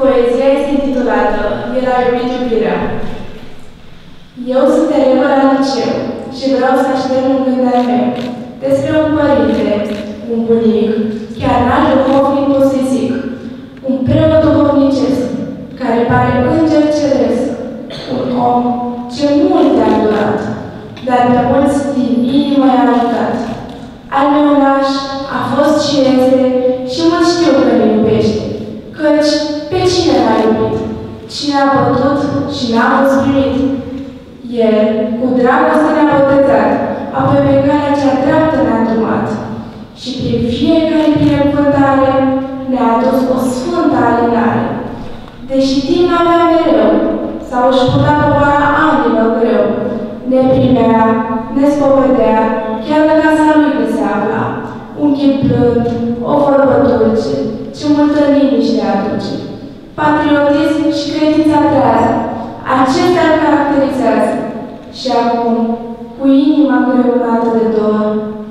Poezia este intitulată El a iubit iubirea. Eu sunt elevă la liceu și vreau să aștept un gând al meu. Despre un părinte, un bunic, chiar n-aș duhovnic o să zic, un preot duhovnicesc, care pare înger ceresc, un om ce mult a durat, dar pe mulți din Cine a bătut și n-a măscurit? El, cu dragoste ne-a botezat, apoi pe calea cea dreaptă ne-a drumat și prin fiecare binecuvântare ne-a adus o sfântă alinare. Deși timp avea mereu, sau își putea povara anilor greu, ne primea, ne spovedea, chiar în casa lui de se afla, un chip blând, o vorbă dulce, ce multă liniște aduce. Patriotism și credința trează, acestea îl caracterizează. Și acum, cu inima greunată de dor,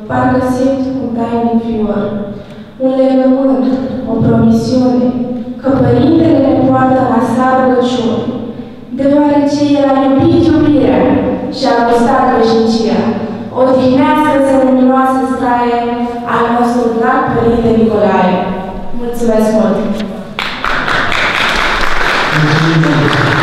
parcă simt un tainic fior, un legământ, o promisiune, că Părintele ne poartă la sa rugăciune, deoarece El a iubit iubirea și a gustat veșnicia. Odihnească-ți în luminoasă straie al nostru drag Părinte Nicolae. Mulțumesc mult! Thank you.